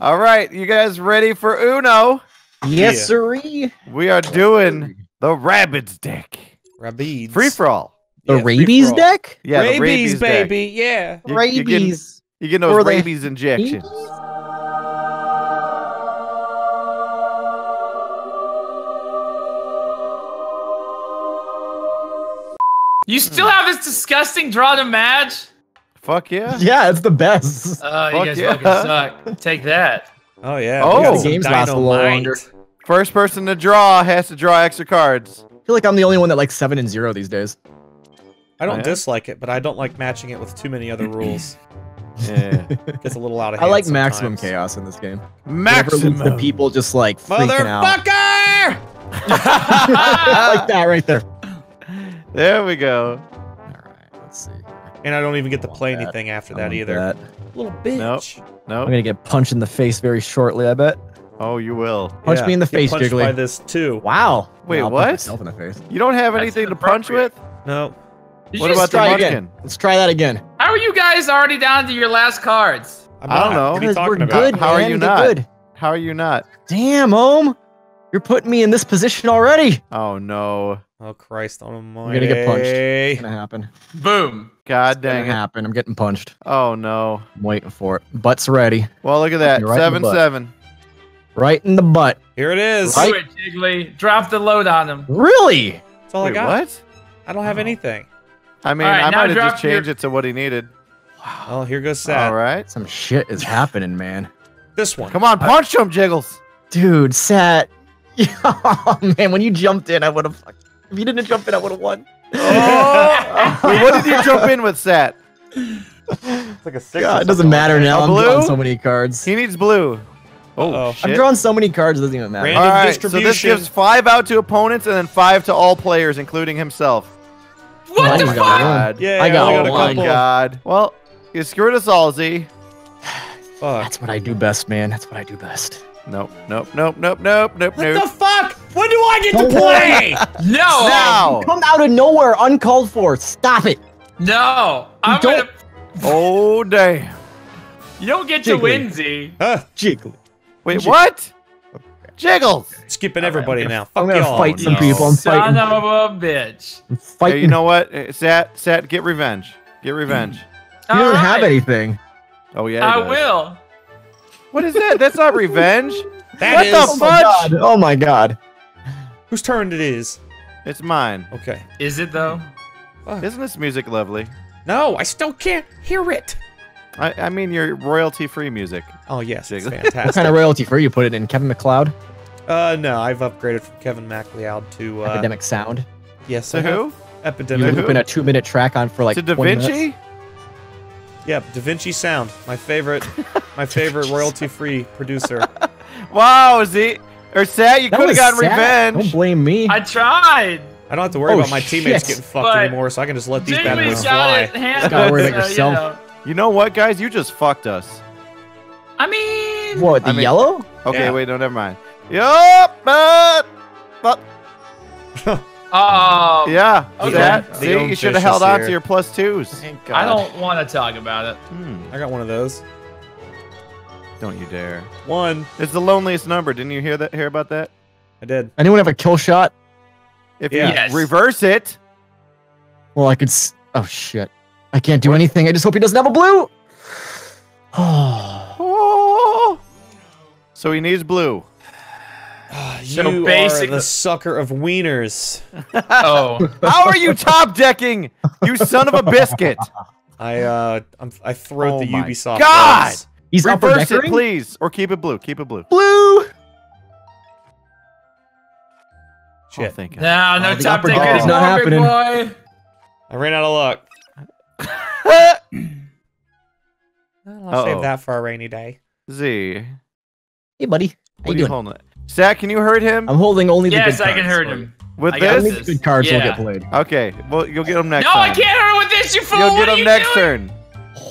All right, you guys ready for Uno? Yes, Yeah. sirree. We are doing the Rabbids deck. Rabbids. Free for all. The Yeah, rabies deck? Yeah, the rabies, rabies deck. baby. Yeah. You- you getting- rabies. You get those Or the- rabies injections. You still have this disgusting draw to match? Fuck yeah. Yeah, it's the best. Oh, you guys yeah. fucking suck. Take that. Oh yeah. Oh. The games last a little longer. First person to draw has to draw extra cards. I feel like I'm the only one that likes seven and zero these days. I don't Oh, yeah? dislike it, but I don't like matching it with too many other rules. Yeah. Gets a little out of hand. I hand. like maximum chaos in this game. Maximum. to people just like freaking out. Motherfucker! I like that right there. there we go. All right, let's see. And I don't even get to play that. anything after I that either. that. Little bitch. Nope. nope. I'm gonna get punched in the face very shortly. I bet. Oh, you will. Punch me in the get face, punched Jiggly. by this too. Wow. Wait, I'll what? myself in the face. You don't have anything to punch with? No. Did What you about just the try munchkin? again. Let's try that again. How are you guys already down to your last cards? I'm I don't know. What are you talking we're about? good, How are you not? Good. How are you not? Damn, Ohm. You're putting me in this position already. Oh no. Oh Christ on my Oh, I'm gonna get punched. It's gonna happen. Boom. God It's dang it. happen. I'm getting punched. Oh no. I'm waiting for it. Butt's ready. Well, look at that. Right seven seven. Right in the butt. Here it is. Right. Do it, Jiggly. Drop the load on him. Really? That's all Wait, I got. what? I don't have oh. anything. I mean, All right, I might have just changed your- it to what he needed. Wow. Oh, here goes Sat. All right. Some shit is happening, man. This one. Come on, punch him, Jiggles. Dude, Sat. oh, man, when you jumped in, I would have. If you didn't jump in, I would have won. Oh. Wait, what did you jump in with, Sat? It's like a six. God, it doesn't matter now. I'm drawing so many cards. He needs blue. Oh, Uh-oh. shit. I've drawn so many cards, it doesn't even matter. Random All right, so this gives five out to opponents and then five to all players, including himself. What I the fuck? God. Yeah, I got I got one. a Oh my couple. God. Well, you screwed us all, Z. Fuck. That's what I do best, man. That's what I do best. Nope, nope, nope, nope, nope, nope, What nope. the fuck? When do I get to Don't play? No. Now. Come out of nowhere, uncalled for. Stop it. No. I'm don't- gonna. Oh damn. You don't get to Jiggly. win, Z. Huh, Jiggly. Wait, Jig- what? Jiggles. skipping everybody now. Fuck I'm gonna y'all. fight some You people. I'm son fighting. of a bitch. I'm Hey, fighting. you know what? Sat, Sat, get revenge. Get revenge. You don't have Alright, anything. Oh yeah. he I does. will. What is that? That's not revenge. That What is- the Oh my god. Oh my god. Whose turn it is? It's mine. Okay. Is it though? Isn't this music lovely? No, I still can't hear it. I, I mean, your royalty-free music. Oh yes, it's fantastic. What kind of royalty free you put it in? Kevin MacLeod? Uh, no, I've upgraded from Kevin MacLeod to uh, Epidemic Sound. Yes, To I who? You Epidemic. who? loop in a two minute track on for like to Da Vinci? minutes. Yeah, Da Vinci Sound, my favorite, my favorite royalty-free producer. Wow, Z or Sat, you could have gotten sad. Don't revenge. blame me. I tried. I don't have to worry Oh, about my teammates shit. getting fucked But anymore, so I can just let these bad Jiggly's boys got fly. it handled. Gotta worry about so, you yourself. know. You know what, guys? You just fucked us. I mean, What, the I mean- yellow? Okay, Yeah. wait, no, never mind. Yup, but, but oh, yeah, Okay. Sat, see, you should have held is on here. to your plus twos. Thank I don't want to talk about it. Hmm, I got one of those. don't you dare. One. It's the loneliest number. Didn't you hear that? Hear about that? I did. Anyone have a kill shot? If Yeah. you Yes. reverse it, Well, I could. S- oh shit! I can't do anything. I just hope he doesn't have a blue. Oh, oh. So he needs blue. Ah, you So are the sucker of wieners. Oh, How are you top decking? You son of a biscuit! I uh, I'm, I throw Oh the my Ubisoft. God! gloves. he's upper Reverse it, please, or keep it blue. Keep it blue. Blue. Oh, Shit, thank God. no, no Oh, top upper deck deck is anymore, not big boy. I ran out of luck. I'll Uh-oh. save that for a rainy day. Z, Hey, buddy. How what you are you doing? Holding? Zach, can you hurt him I'm holding only the Yes, good I can hurt him. with I got Only this? the good cards will Yeah. get played. Okay, well you'll get him next No, time. I can't hurt him with this, you fool. You'll get are him you next doing? turn.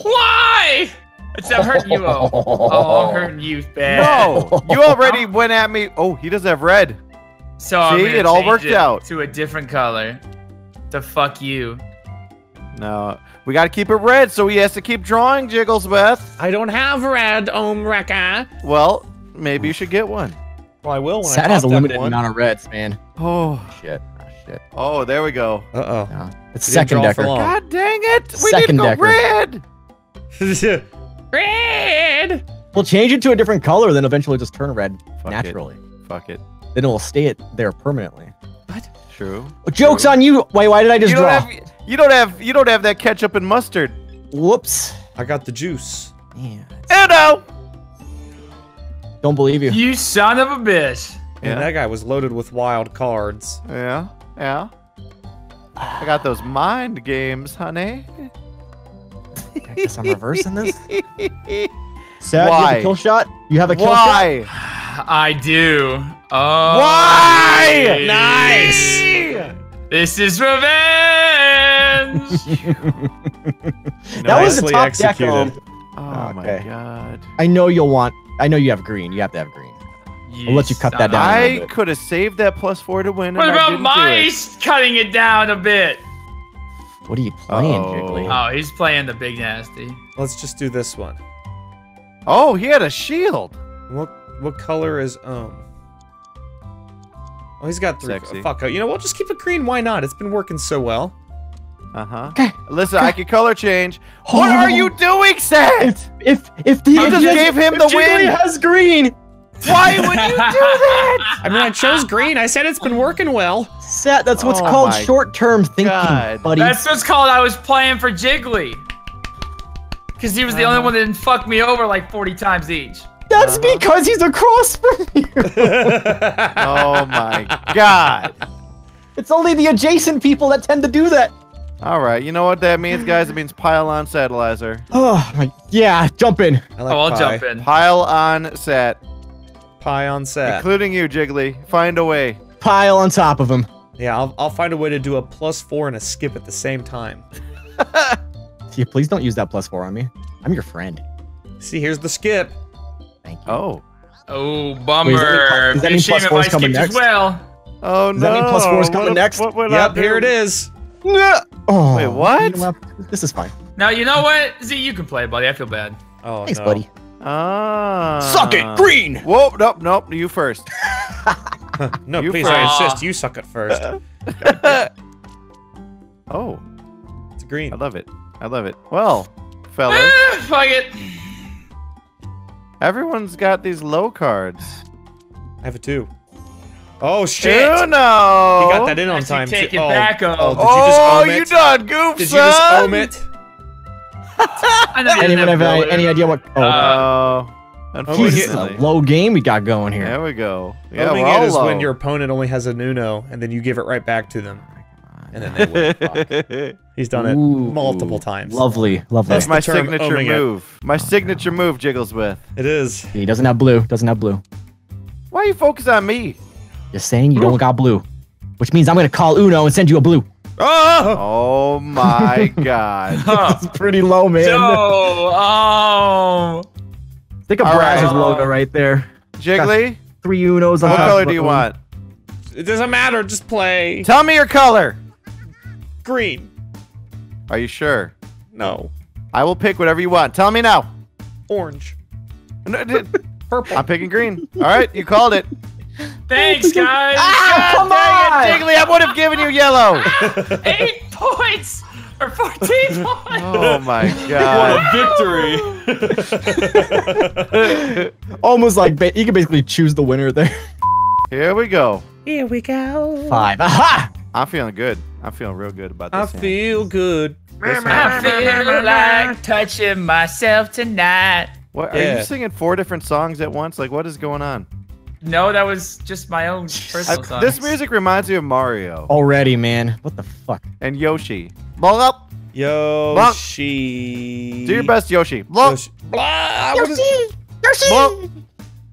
Why? It's I'm hurting you. Oh, oh I'm hurting you bad. No, you already went at me. Oh, he does have red. So See, it all worked it out. to a different color. To fuck you. No, we got to keep it red, so he has to keep drawing Jigglesbeth. I don't have red, Ohmwrecker. Well, maybe you should get one. Well, I will when Sat I has a limited one. amount of reds, man. Oh, Shit. Oh, shit. oh, there we go. Uh No. It's You second decker. God dang it! We Second need to go decker. red. oh. Red. We'll change it to a different color, then eventually just turn red Fuck naturally. It. Fuck it. Then it will stay it there permanently. What? True. Well, joke's True. on you. Wait, why did I just You don't draw? have. You don't have. You don't have that ketchup and mustard. Whoops. I got the juice. Yeah. Oh no! Don't believe you. You son of a bitch. Man, Yeah. that guy was loaded with wild cards. Yeah. Yeah. I got those mind games, honey. I guess I'm reversing this. Sat, you have Why? a kill shot? You have a kill shot? Why? I do. Oh. Why? Nice! This is revenge. That was the Nicely top executed. deco. Oh my Okay. god. I know you'll want. I know you have green. You have to have green. I'll let you cut that down. a- a I little bit. could have saved that plus four to win. What and about didn't my do it. s- cutting it down a bit? What are you playing, Uh-oh. Jiggly? Oh, he's playing the big nasty. Let's just do this one. Oh, he had a shield. What what color is um? Oh, he's got three. Sexy. Fuck. You know, we'll just keep it green. Why not? It's been working so well. Uh huh. Okay. Listen, I can color change. What are you doing, Seth? If if the You if just has- gave him if the Jiggly win. has green. Why would you do that? I mean, I chose green. I said it's been working well. Set. That's what's Oh called short-term thinking, God. buddy. That's what's called I was playing for Jiggly. Because he was the only Uh-huh. one that didn't fuck me over like 40 times each. That's Uh-huh. because he's across from you. Oh my god. it's only the adjacent people that tend to do that. All right, you know what that means, guys? It means pile on Sattelizer. Oh my. Yeah. Jump in. I like oh, I'll pie. jump in. Pile on sat, Pie on set. including you, Jiggly. Find a way. Pile on top of him. Yeah, I'll, I'll find a way to do a plus four and a skip at the same time. Yeah, please don't use that plus four on me. I'm your friend. See, here's the skip. Thank you. Oh. Oh, Wait, does that mean bummer. does that Be mean a shame plus if four's I coming next? as well. Oh no. Does that mean plus four is coming What- next? What, will Yep, here it is. do? Is. Oh, Wait, what? you know? This is fine. Now, you know what? Z, you can play, buddy. I feel bad. Oh Thanks, no. buddy. Ah. Suck it, green. Whoa, nope, nope. You first. No, You please, first. I insist. You suck it first. oh, It's green. I love it. I love it. Well, fellas, Ah, fuck it. everyone's got these low cards. I have a two. Oh shit! Uno. He got that in on time. take too. it oh, back, oh. oh, did you Oh, just own you it? done goof, Did you just son. own it? I I didn't have any, any idea what? Oh, Uh, Oh, this is a unfortunately. low game we got going here. There we go. Yeah, Owning we're all it is low. when your opponent only has a Nuno, and then you give it right back to them, and then they win. Fuck. He's done it Ooh, multiple times. Lovely, lovely. That's my signature owning it. move. My signature move, Jigglesmith. It is. He doesn't have blue. Doesn't have blue. Why you focus on me? Just saying you don't got blue, which means I'm gonna call Uno and send you a blue. Oh! Oh my god. huh. It's pretty low, man. So, oh. Think of All right. Brazzers logo right there. Jiggly, Three Unos on what top color of do you it. want? It doesn't matter. Just play Tell me your color. green. Are you sure? No, I will pick whatever you want. Tell me now. orange, No, purple. I'm picking green. All right, you called it. Thanks, guys. Ah, come Dang on! it, Jiggly, I would have given you yellow. Eight points or 14 points. Oh my God. what a victory! Almost like ba- you can basically choose the winner there. Here we go. Here we go. Five. Aha! I'm feeling good. I'm feeling real good about this. I hand. feel good. This I hand- feel like touching myself tonight. What, are you singing four different songs at once? Like, what is going on? No, that was just my own I- personal song. this music reminds me of Mario Already, man. What the fuck? and Yoshi. Blow up. Yoshi. Do your best, Yoshi. Blow. Yoshi. Blah, what is- Blow.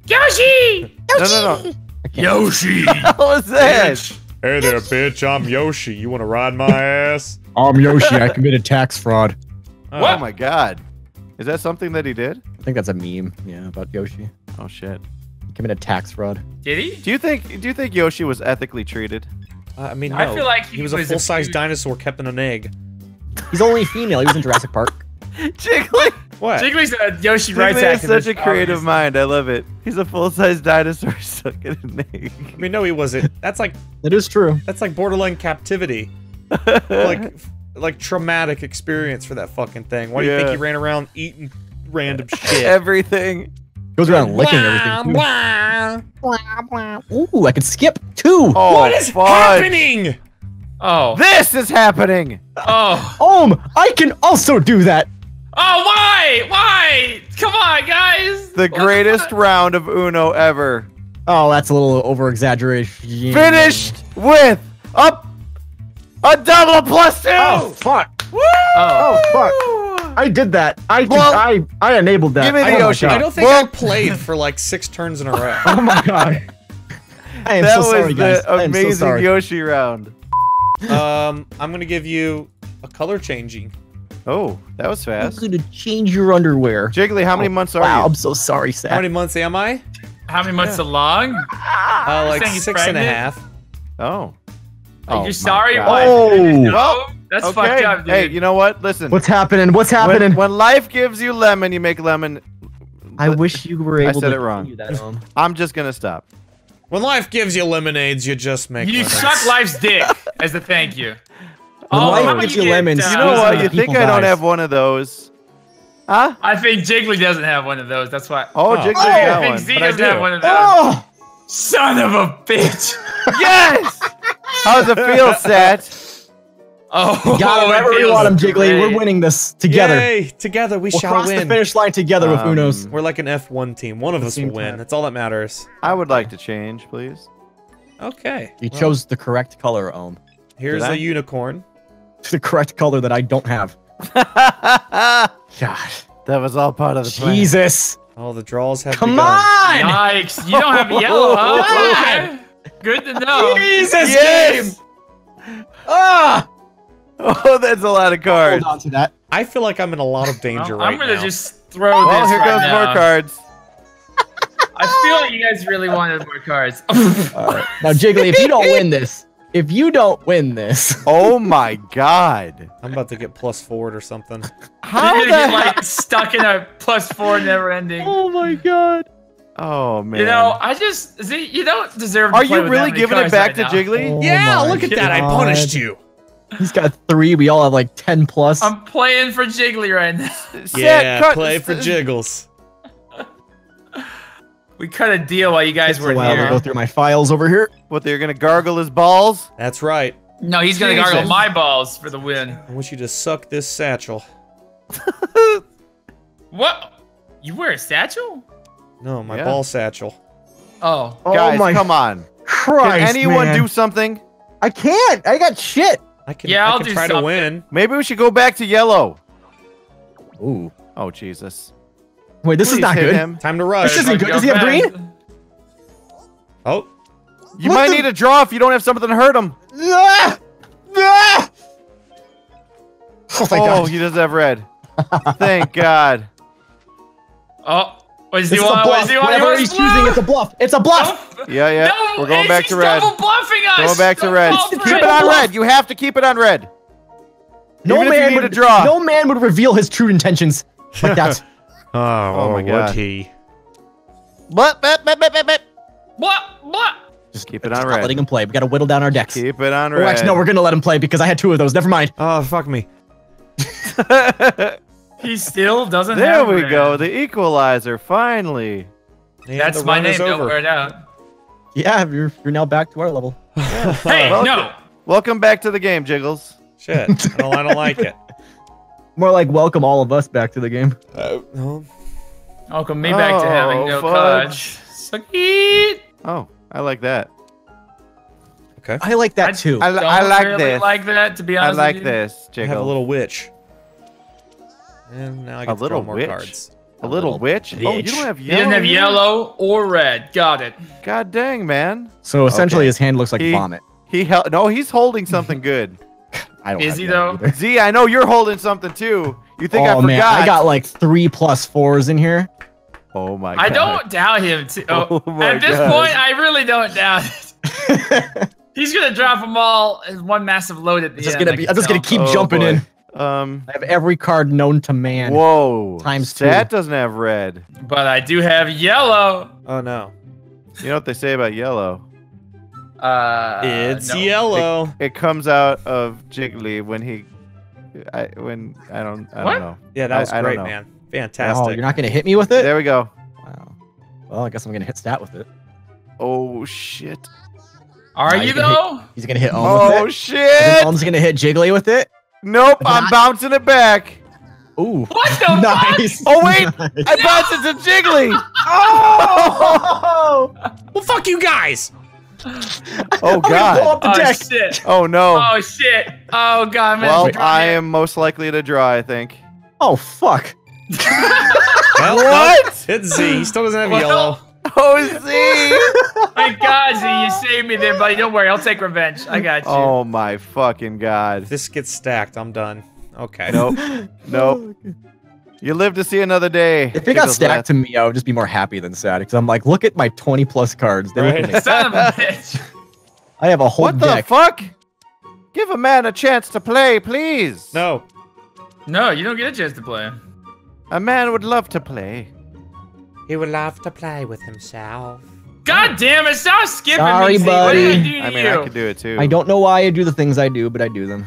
Yoshi! No, no, no. Yoshi! What was that? Hey there, bitch. I'm Yoshi. You want to ride my ass? I'm Yoshi. I committed tax fraud. Oh. oh my god. Is that something that he did? I think that's a meme. Yeah, about Yoshi. Oh shit. He committed tax fraud. Did he? Do you think do you think Yoshi was ethically treated? Uh, I mean, no. I feel like he, he was, a was a full-size dinosaur kept in an egg. He's only female. He was in Jurassic Park. Jiggly. What? Jiggly's a Yoshi rights Jiggly has activist. such a creative obviously. mind. I love it. He's a full-size dinosaur stuck in an egg. I mean, no, he wasn't. That's like It is true. that's like borderline captivity. like like traumatic experience for that fucking thing. Why do you think he ran around eating random shit? everything. Goes around licking everything. Too. Ooh, I can skip two. Oh, what is fudge. happening? Oh. This is happening. Oh. Ohm, I can also do that. Oh, why? Why? Come on, guys. The What greatest round of Uno ever. Oh, that's a little over exaggeration. Finished with a a double plus two. Oh fuck! Oh. Oh fuck! I did that. I Well, I I enabled that. give me the Oh my Yoshi. I don't think Well- I played for like six turns in a row. Oh my god! I am that so was sorry, guys. the I am so amazing sorry. Yoshi round. um, I'm gonna give you a color changing. Oh, that was fast. I'm fast. gonna change your underwear. Jiggly, how many Oh, months are wow, you? I'm so sorry, How many months am I? How many months along? Uh, like saying he's and a half. Oh. Are Oh you sorry? God. Oh. No, Well, that's okay. fucked up, dude. Hey, you know what? Listen. What's happening? What's happening? when, when life gives you lemon, you make lemon. I wish you were I able said to it wrong. do that. I'm just gonna stop. When life gives you lemonades, you just make. you lemons. suck life's dick as a thank you. When Oh, life gives you you lemons, You know what? You think I don't guys. have one of those? Huh? I think Jiggly doesn't have one of those. That's why. Oh, Oh. Jiggly's I got think one. Z but I doesn't do. have one of those. oh! Son of a bitch. Yes. How's it feel, Seth? Oh, Got him it wherever you want him, Jiggly. great. We're winning this together. Yay! Together we We'll shall cross win. the finish line together with Um, Unos. We're like an F1 team. One of us will win. time. That's all that matters. I would like to change, please. Okay. You well, chose the correct color, Ohm. Here's a I? a unicorn. The correct color that I don't have. Gosh, that was all part of the plan. Jesus. All the draws have Come begun. on! Yikes! You don't have yellow, huh? Okay. Good to know. Jesus Yes! game! Ah! Oh, that's a lot of cards. Hold on to that. I feel like I'm in a lot of danger Well, right I'm gonna now. just throw Well, this here right goes now. more cards. I feel like you guys really wanted more cards. Alright. Now, Jiggly, if you don't win this, if you don't win this, Oh my god. I'm about to get plus forward or something. How You're gonna get like stuck in a plus four never ending. Oh my god. Oh man. You know, I just see you don't deserve. To Are play you with that really many giving it back right to now. Jiggly? Oh yeah, look at that. I punished you. He's got three. We all have like 10 plus. I'm playing for Jiggly right now. Yeah, cut- play for jiggles. We cut a deal while you guys Takes a were while to go through my files over here. What, they're gonna gargle his balls? That's right. No, he's gonna Jesus. gargle my balls for the win. I want you to suck this satchel. What? You wear a satchel? No, my Yeah. ball satchel. Oh. Oh Guys, my come on. Christ, Can anyone man. do something? I can't. I got shit. I can, Yeah, I I'll can do try to win. Maybe we should go back to yellow. Ooh. Oh Jesus. Wait, this is not good. him. Time to rush. This isn't good. Does he have green? Oh, You What might the- need a draw if you don't have something to hurt him. Ah! Ah! Oh my oh, god. he doesn't have red. Thank God. Oh. Oh, what does he is a want? What bluff. does he want? Whatever wants he's blue? choosing, it's a bluff. It's a bluff. No, Yeah, yeah. no, We're going back to red. double bluffing us. Going back to Don't red. Keep it on bluff. red. You have to keep it on red. No Even man would draw. No man would reveal his true intentions like that. oh, Oh my God. he? But, but, but, but, but, but. What? What? Just Keep it just on not red. letting him play. We got to whittle down our decks. Keep it on Oh, red. actually, no, we're gonna let him play because I had two of those. Never mind. Oh, fuck me. He still doesn't have there we red. go. The equalizer, finally. And That's my name. Don't wear it out. Yeah, you're you're now back to our level. Hey, Welcome- no. Welcome back to the game, Jiggles. Shit. I don't, I don't like it. More like welcome all of us back to the game. Uh, oh, no. Welcome me back to having Oh, no fudge. fudge. Oh, I like that. Okay. I like that I- too. I, I like really this. like that, to be honest. I like with you. this, I Jiggles. have a little witch. And now I get A to little more witch? cards. A little witch? Oh, you bitch. don't have He yellow. doesn't have yellow or red. Got it. God dang, man. so essentially, Okay. his hand looks like He- vomit. He held. No, he's holding something good. I don't. Is he, though? either. Z, I know you're holding something too. You think I oh forgot? man, I got like three plus fours in here. Oh my god. I don't doubt him. To, oh, Oh my at this God. point, I really don't doubt it. He's gonna drop them all in one massive load at the It's just end. gonna I be. can I'm just gonna keep Oh, jumping boy. in. Um. I have every card known to man. Whoa. Times two. Stat doesn't have red. But I do have yellow. Oh no. You know what they say about yellow? Uh, it's no. yellow. It comes out of Jiggly when he, I when I don't I What? don't know. Yeah, that was I- I great, know. man. Oh, Fantastic. you're not gonna hit me with it? There we go. Wow. Well, I guess I'm gonna hit stat with it. Oh shit. Are Nah, you you can hit- though? He's gonna hit Ohm Oh with it. shit. Ohm's gonna hit Jiggly with it. Nope. But I'm bouncing it back. Ooh. What the fuck? nice. Oh, wait. Nice. I bounced it to Jiggly. Oh! well, fuck you guys. Oh god. Oh deck. Oh shit! Ah. no. Oh shit! Oh god, man. well, it's I am most likely to draw. I think. Oh fuck. Well, What? no, It's Z. He still doesn't have Well, yellow. Oh Oh, Z. My God, Z, you saved me there, buddy. Don't worry, I'll take revenge. I got you. oh my fucking god. If this gets stacked, I'm done. Okay. Nope. Nope. Oh, you live to see another day. If it got stacked laugh. to me, I would just be more happy than sad because I'm like, look at my 20 plus cards. They Right. amazing. Son of a bitch. I have a whole What the fuck? Give a man a chance to play, please. No. No, you don't get a chance to play. A man would love to play. He would love to play with himself. God damn it! Stop skipping Sorry, me, Z. What did I buddy. do to I mean, you? I could do it too. I don't know why I do the things I do, but I do them.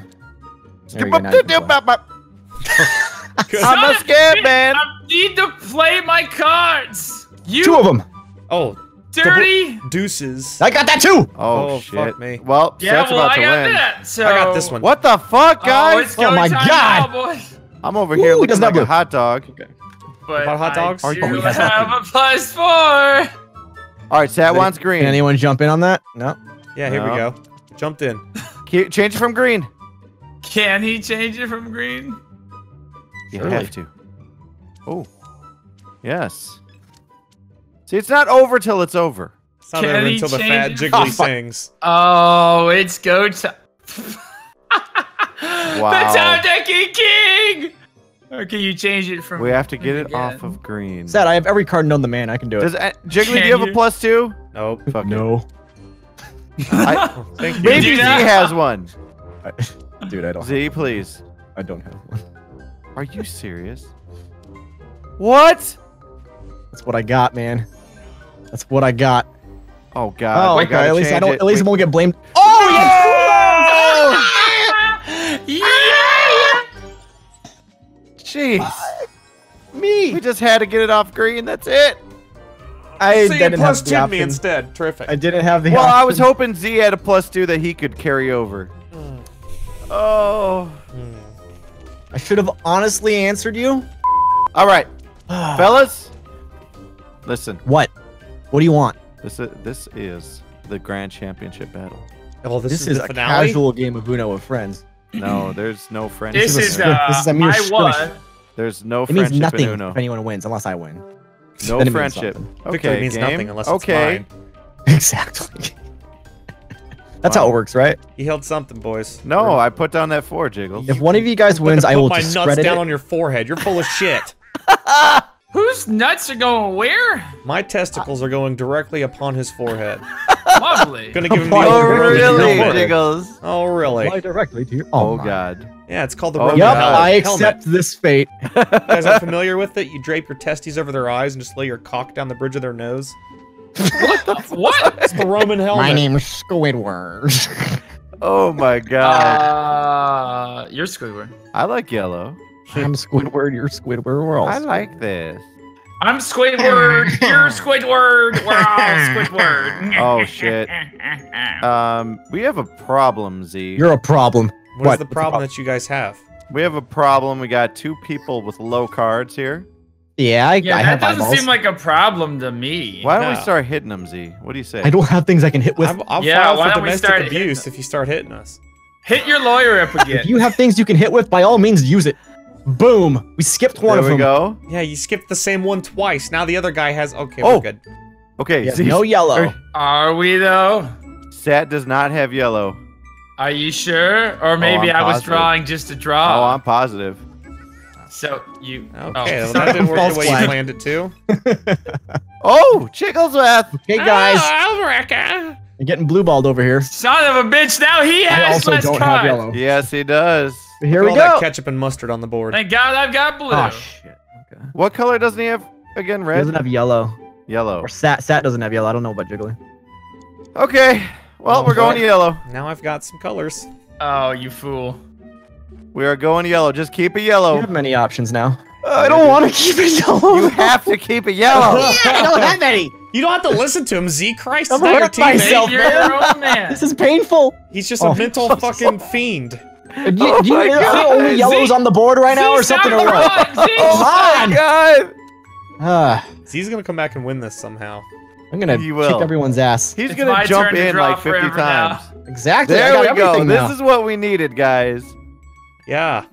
There you go, now you can play. Good. Son I'm a of scared man. I need to play my cards. You Two of them. Oh, dirty. deuces. I got that too. Oh, Oh, shit. fuck me. Well, Yeah, Seth's well, about I to got win. that. So I got this one. What the fuck, Oh, guys? it's Oh my time God. now, boys. I'm over here Ooh, looking doesn't like a hot dog. But About hot dogs? I Oh, do he has have nothing. a plus four. All right, Sat wants Can green. anyone jump in on that? No. Yeah, here we go. Jumped in. Change it from green. Can he change it from green? You Surely. have to. Oh. Yes. See, it's not over till it's over. It's not Can over he until the change fat it? jiggly Oh, sings. Oh, it's go time. Wow. The time decking king. Or can you change it from? We have to get it again? off of green. Sad. I have every card known the man. I can do it. Does uh, Jiggly, do you have a plus two? Nope. Fuck no. I, Thank you. maybe Z has one. I- Dude, I don't. Z, please. I don't have one. Are you serious? What? That's what I got, man. That's what I got. Oh God. oh, we okay. At least I don't. it. At least I We- won't get blamed. Oh Jeez. Me. We just had to get it off green. That's it. I So you didn't plus have the two me instead. Terrific. I didn't have the. Well, I was hoping Z had a plus two that he could carry over. Hmm. Oh. Hmm. I should have honestly answered you. All right, fellas. Listen, What? What do you want? this is this is the grand championship battle. oh, this, This, is, is, a finale. casual game of Uno with friends. No, there's no friendship. This is a is script. uh, This is a mere my script. one. There's no It means friendship nothing in Uno. if anyone wins, unless I win. No Then it means friendship. something. Victory Okay, means game. nothing unless okay. it's mine. Exactly. That's how it works, right? He held something, boys. No, I put down that four, Jiggles. If one of you guys wins, the- I put will my nuts discredit down it. on your forehead. You're full of shit. Whose nuts are going where? My testicles are going directly upon his forehead. Lovely. Gonna give him the oh, really, helmet. Jiggles? Oh, really? Fly directly to your. Oh, my. God. Yeah, it's called the Oh, Roman Yep, God. hel- I helmet. accept this fate. You guys are familiar with it? You drape your testes over their eyes and just lay your cock down the bridge of their nose. what? It's the Roman helmet. My name is Squidward. Oh my God. Uh, you're Squidward. I like yellow. I'm Squidward. You're Squidward. We're all. I like this. I'm Squidward. You're Squidward. We're all Squidward. Oh, shit. Um, we have a problem, Z. You're a problem. What is What? the What's the problem problem? that you guys have? We have a problem. We got two people with low cards here. Yeah, I, yeah, I that have doesn't eyeballs. seem like a problem to me. Why don't we start hitting them, Z? What do you say? I don't have things I can hit with. I'll, I'll Yeah, file why for don't we domestic start abuse if you start hitting us. Hit your lawyer up again. If you have things you can hit with, by all means, use it. Boom. We skipped one there of we them. go. Yeah, you skipped the same one twice. Now the other guy has. Okay, Oh. we're good. Okay, Yeah, no yellow. er, Are we though? Sat does not have yellow. Are you sure? Or maybe I'm I was drawing just to draw. Oh. I'm positive. so you. Okay, oh, well, that didn't work the way flag. you planned it too. Oh, Chigglesworth. Hey guys, Oh, Ohmwrecker. I'm getting blue balled over here. Son of a bitch! Now he I has also less don't cards. have yellow. Yes, he does. Here Put we all that ketchup and mustard on the board. Thank God I've got blue. Oh shit. Okay. What color doesn't he have again? He Red? doesn't have yellow. Yellow. Or Sat Sat doesn't have yellow. I don't know about Jiggly. Okay. Well, we're going to yellow. Now I've got some colors. Oh, you fool. We are going yellow. Just keep it yellow. You yellow. have many options now. Uh, I don't want to keep it yellow. You have to keep it yellow. I don't have any. You don't have to listen to him, Z. Christ, I'm it's not your hurt teammate. myself. Make your own man. This is painful. He's just Oh. a mental fucking fiend. Do you, Oh do you, my are there God. only yellows Z- on the board right now, or something, or what? running, Z. oh on. my god. Ah, Z's gonna come back and win this somehow. I'm gonna kick everyone's ass. He's It's gonna jump turn to in like 50 forever now. times. Exactly. I There got we go. everything This is what we needed, guys. Yeah.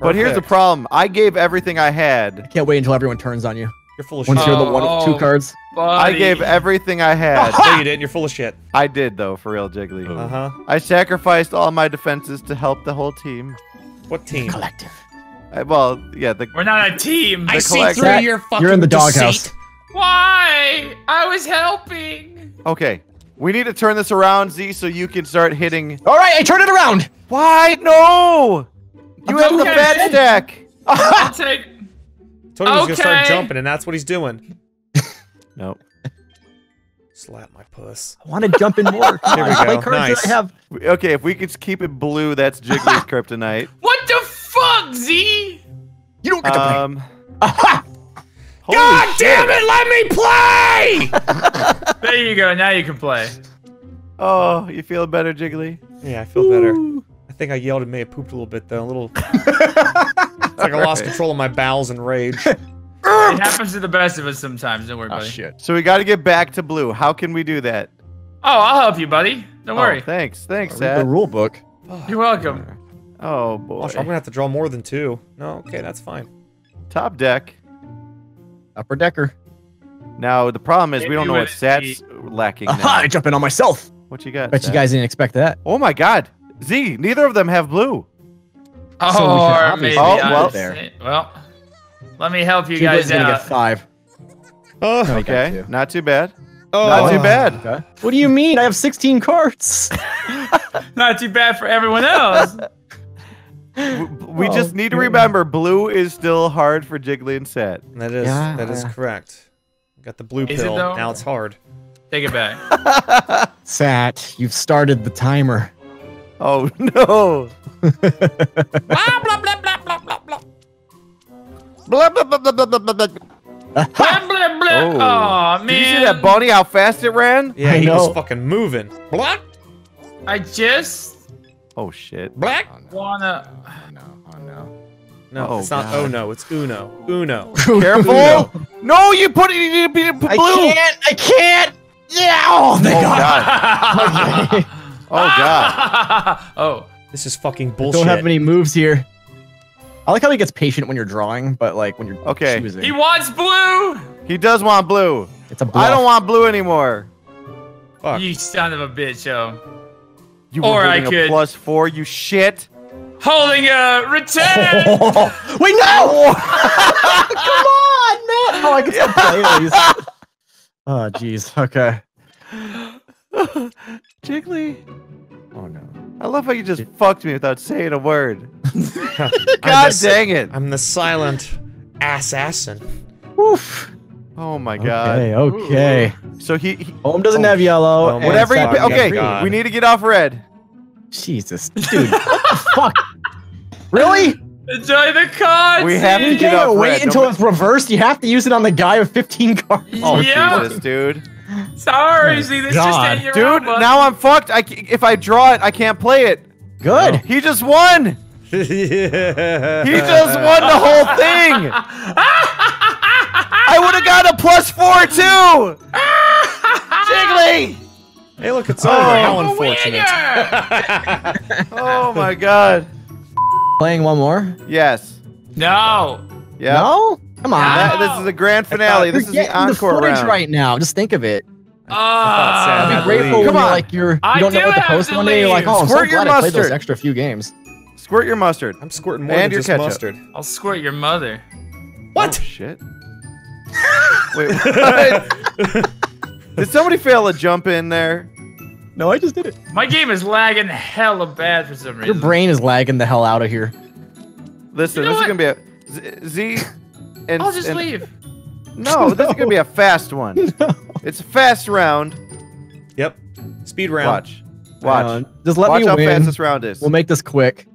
But here's the problem. I gave everything I had. Can't wait until everyone turns on you. You're full of Once shit. Once you're the Oh, one with two oh. Cards. I gave everything I had. No, you didn't. You're full of shit. I did though, for real, Jiggly. Uh huh. I sacrificed all my defenses to help the whole team. What team? Collective. I, well, yeah, the We're not a team. I The see collect- through Zach, your fucking you're in the deceit. doghouse. Why? I was helping. okay. We need to turn this around, Z, so you can start hitting. All right, I turn it around. Why? No! You I'm have the okay. fat stack. I'll take. Told you he was gonna start jumping, and that's what he's doing. Nope. Slap my puss. I want to jump in more. Come There on, we play go. cards Nice. that I have. Okay, if we could keep it blue, that's Jiggly's kryptonite. What the fuck, Z? You don't get to play. Um. Aha! holy God shit. damn it! Let me play. There you go. Now you can play. Oh, you feeling better, Jiggly? yeah, I feel better. I think I yelled and may have pooped a little bit though. A little. it's like I lost control of my bowels and rage. It happens to the best of us sometimes. Don't worry, Oh buddy. shit. So we got to get back to blue. How can we do that? Oh, I'll help you, buddy. Don't Oh, worry. thanks, thanks, Read the rule book. You're welcome. Oh boy. I'm gonna have to draw more than two. No, okay, that's fine. Top deck. Upper decker. Now the problem is we don't know what with Sat's lacking. Aha! Now. I jump in on myself. What you got? Bet you guys didn't expect that. Oh my God, Z. Neither of them have blue. Oh, So we should or obviously maybe Oh, well. was saying- well, let me help you Jiggly's guys gonna out. get five. Oh, No, Okay, two. not too bad. oh. Not too oh, bad. Okay. What do you mean? I have 16 cards. Not too bad for everyone else. W- We Oh, just need to remember blue is still hard for Jiggly and Sat. That is Yeah, that is yeah. correct. Got the blue Is pill. though? Now it's hard. Take it back. Sat, you've started the timer. Oh no. Blah, blah, blah, blah, blah, blah, blah, blah. blah, blah, blah. blah. Oh. Aw, man. Did you see that bunny? How fast it ran? Yeah, I he know. was fucking moving. Black, I just Oh shit. black. wanna. Oh no, oh no. No, Oh, it's not. God. Oh no, it's Uno. Uno. Careful! No, you put it. You put I can't! I can't! Yeah! Oh, thank Oh God. god. Oh god. oh, This is fucking I bullshit. don't have any moves here. I like how he gets patient when you're drawing, but like when you're Okay. choosing, he wants blue. He does want blue. it's a bluff. I don't want blue anymore. Fuck. You son of a bitch, yo. You Or were I holding a could- plus four. You shit. Holding a return. Wait, no! Come on, man! Oh, I can still play these. Oh, jeez. Okay. Jiggly. Oh no. I love how you just fucked me without saying a word. God the- dang it. I'm the silent assassin. Woof. Oh my god. Okay. Okay. So he, he Home doesn't Oh, have yellow. oh whatever you Sat pick. fucking doesn't Okay, God. we need to get off red. Jesus, dude. what the fuck? Really? Enjoy the cards. We have to get can't off wait red. until No- it's reversed. You have to use it on the guy with 15 cards. Oh Yeah. Jesus, dude. Sorry, see, this just God. ain't your Dude, own, now I'm fucked. I, if I draw it, I can't play it. Good. He just won. he He just won the whole thing. I would have got a plus four too. Jiggly. Hey, look, it's Oh, over. How unfortunate. Oh my god. Playing one more? Yes. no. Yeah. No? Come on. That- this is the grand finale. This is the getting encore footage round. right now. Just think of it. Ah. Sat Be had to grateful leave. when Come you're on. like you're you I don't know what to post one day. You're like, leave. oh, I'm Squirt so your glad I played those mustard. extra few games. Squirt your mustard. I'm squirting more And than your just ketchup. mustard. I'll squirt your mother. What? Oh, shit. Wait. What? Did somebody fail a jump in there? No, I just did it. My game is lagging hella bad for some reason. Your brain is lagging the hell out of here. Listen, You know this is gonna be a Z. Z and, I'll just and- leave. No, this is gonna be a fast one. It's a fast round. Yep. Speed round. Watch, watch, Hang on. Just let watch me how win. fast this round is. We'll make this quick.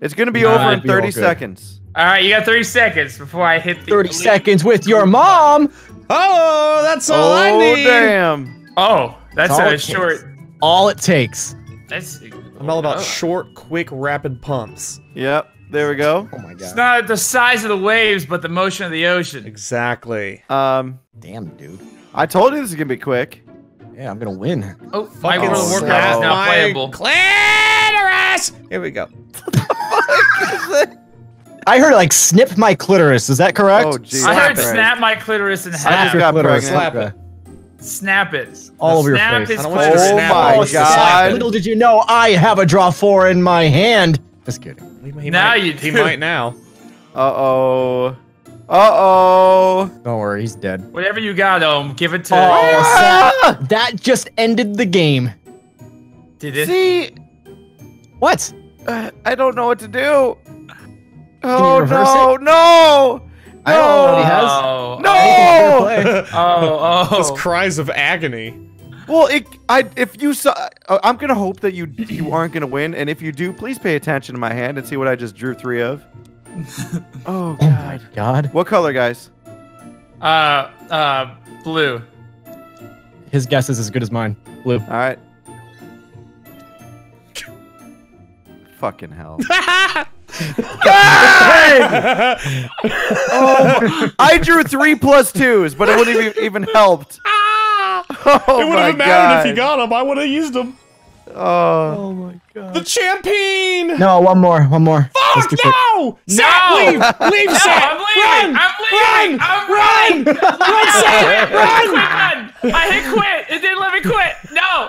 It's gonna be Nah, over in it'd be all 30 seconds. All right, you got 30 seconds before I hit the 30 elite. seconds with your mom. Oh, that's all I need. oh need. damn! Oh, that's That's all a it short. takes. All it takes. That's. I'm all about Oh. short, quick, rapid pumps. Yep, there we go. Oh my god. It's god. not the size of the waves, but the motion of the ocean. Exactly. Um, Damn, dude. I told you this is gonna be quick. Yeah, I'm gonna win. Oh, my Fucking world of slap Warcraft is now playable. Clitoris! Here we go. I heard like snip my clitoris. Is that correct? Oh, jeez. I heard Slap snap my clitoris in I half. just got clitoris. Slap it. Snap it. All over your face. his I don't want you to. Oh snap my it. God. Little did you know, I have a draw four in my hand. Just kidding. He, he Now might, you He might now. Uh oh. Uh oh. Don't worry, he's dead. Whatever you got, um, give it to. Oh, Ah! That just ended the game. Did it? See, What? uh, I don't know what to do. Oh reverse no, no, I don't know what he has. Oh, no. Play. Oh, Those oh. cries of agony. Well, it, I, if you saw, uh, I'm gonna hope that you you aren't gonna win, and if you do, please pay attention to my hand and see what I just drew three of. oh Oh god. God. What color, guys? Uh, uh, blue. His guess is as good as mine. Blue. All right. Fucking hell. oh, I drew three plus twos, but it wouldn't even, even helped. Oh it wouldn't have mattered if you got them. I would have used him. Uh, oh. my god. The champion! No, one more, one more. Let's Fuck keep it- no! Seth, leave! Leave, No, Seth! I'm leaving. Run! I'm leaving. Run! I'm Run! Run, Seth! Run! Run! Quit run. I hit quit. It didn't let me quit. No,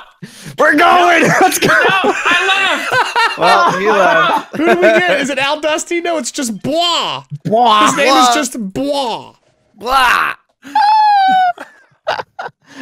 We're going! Let's go! no, I Well, he uh, left. Who do we get? Is it Al Dusty? No, it's just Blah. Blah. His name Blah. is just Blah. Blah.